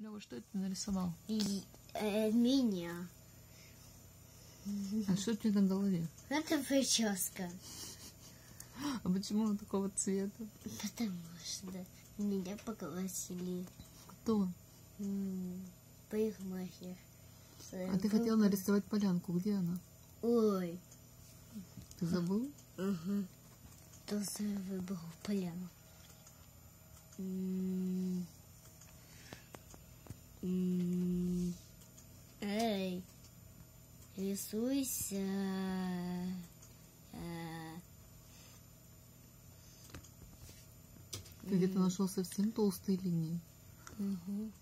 Лёва, что это ты нарисовал? И, э, меня. А что у тебя на голове? Это прическа. А почему она такого цвета? Потому что меня погласили Кто? парикмахер. А ты хотел нарисовать полянку. Где она? Ой. Ты забыл? Угу. Тоже выбрал поляну. Эй, рисуйся. Ты где-то нашел совсем толстые линии. мгм.